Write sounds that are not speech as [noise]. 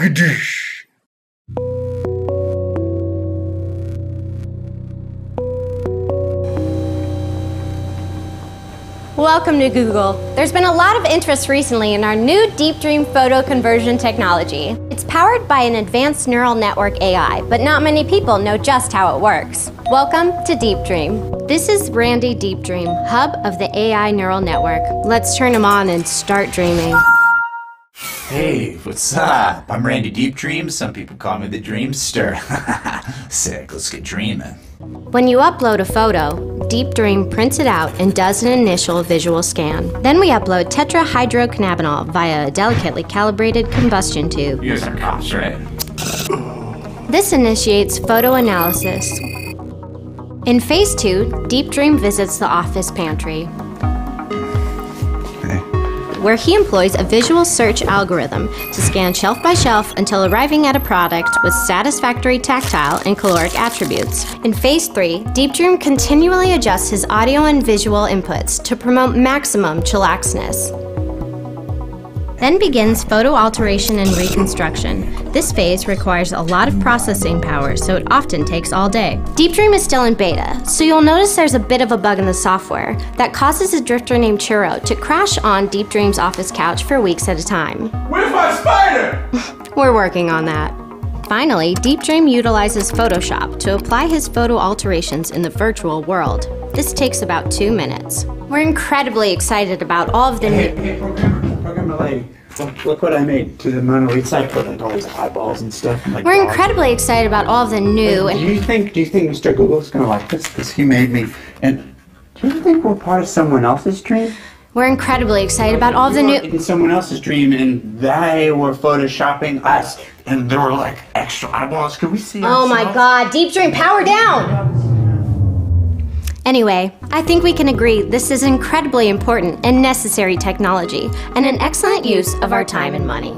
Gadoosh. Welcome to Google. There's been a lot of interest recently in our new Deep Dream photo conversion technology. It's powered by an advanced neural network AI, but not many people know just how it works. Welcome to Deep Dream. This is Randy Deep Dream, hub of the AI neural network. Let's turn him on and start dreaming. Hey, what's up? I'm Randy Deep Dream. Some people call me the Dreamster. [laughs] Sick, let's get dreaming. When you upload a photo, Deep Dream prints it out and does an initial visual scan. Then we upload tetrahydrocannabinol via a delicately calibrated combustion tube. You guys are cops, right? This initiates photo analysis. In phase two, Deep Dream visits the office pantry, where he employs a visual search algorithm to scan shelf by shelf until arriving at a product with satisfactory tactile and caloric attributes. In phase three, Deep Dream continually adjusts his audio and visual inputs to promote maximum chillaxness. Then begins photo alteration and reconstruction. This phase requires a lot of processing power, so it often takes all day. Deep Dream is still in beta, so you'll notice there's a bit of a bug in the software that causes a drifter named Churro to crash on Deep Dream's office couch for weeks at a time. Where's my spider? [laughs] We're working on that. Finally, Deep Dream utilizes Photoshop to apply his photo alterations in the virtual world. This takes about two minutes. We're incredibly excited about all of the new. Hey, programmer, programmer lady. Look, look what I made to the Mona Lisa. I put like all these eyeballs and stuff. and, like, We're incredibly excited about all of the new Do and you think? Do you think Mr. Google's gonna like this? Because he made me. And do you think we're part of someone else's dream? we're incredibly excited about all of the new. in someone else's dream, and they were photoshopping us, and there were like extra eyeballs. Can we see? Oh my god, Deep Dream, power down! Anyway, I think we can agree this is incredibly important and necessary technology and an excellent use of our time and money.